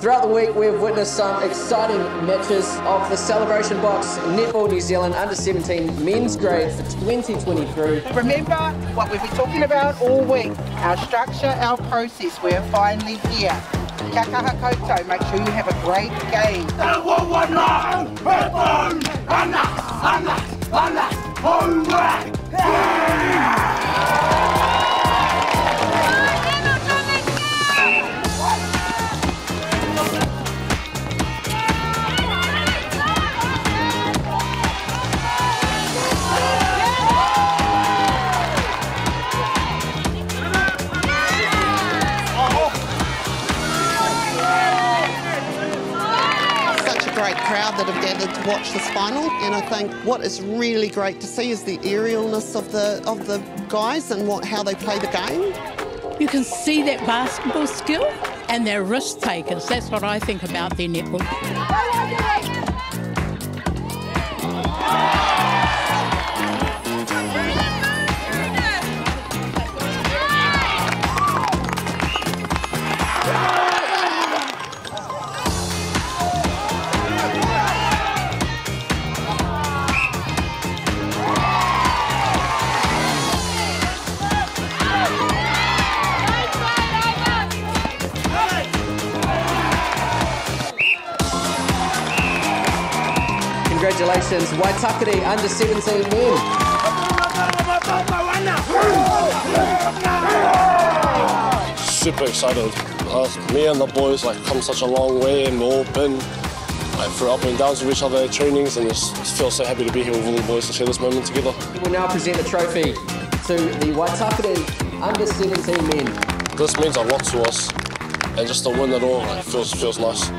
Throughout the week, we've witnessed some exciting matches of the Celebration Box Netball New Zealand Under 17 men's grade for 2023. Remember what we've been talking about all week our structure, our process. We're finally here. Kia kaha koutou, make sure you have a great game. such a great crowd that have gathered to watch this final and I think what is really great to see is the aerialness of the of the guys and what how they play the game. You can see that basketball skill and they're risk takers. That's what I think about their netball. Congratulations, Waitakere Under 17 men. super excited. Uh, me and the boys like come such a long way and we've all been like through up and downs with each other at trainings and just feel so happy to be here with all the boys to share this moment together. We'll now present the trophy to the Waitakere Under 17 men. This means a lot to us and just to win it all like, feels feels nice.